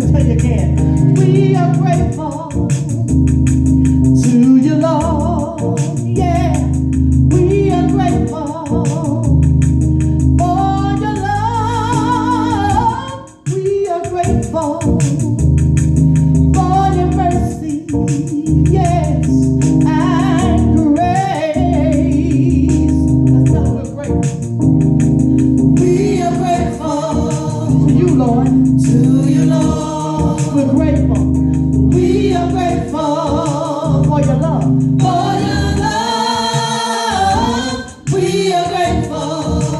me you again, we are grateful.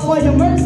for your mercy.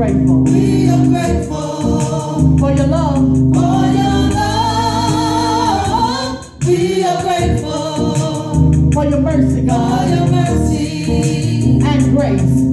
grateful. We are grateful for your love. For your love. We are grateful for your mercy, God. For your mercy and grace.